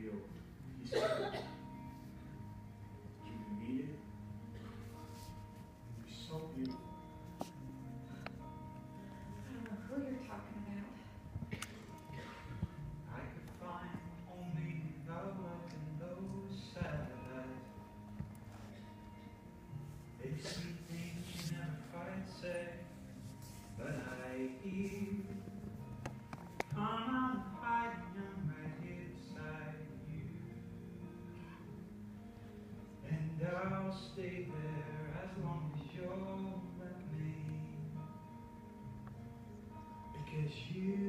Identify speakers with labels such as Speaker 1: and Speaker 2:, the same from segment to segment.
Speaker 1: field. And I'll stay there as long as you'll let me. Because you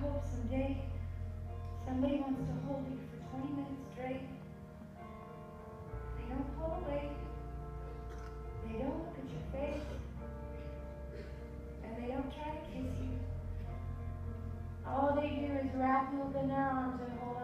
Speaker 2: hope someday somebody wants to hold you for 20 minutes straight. They don't pull away. They don't look at your face. And they don't try to kiss you. All they do is wrap you up in their arms and hold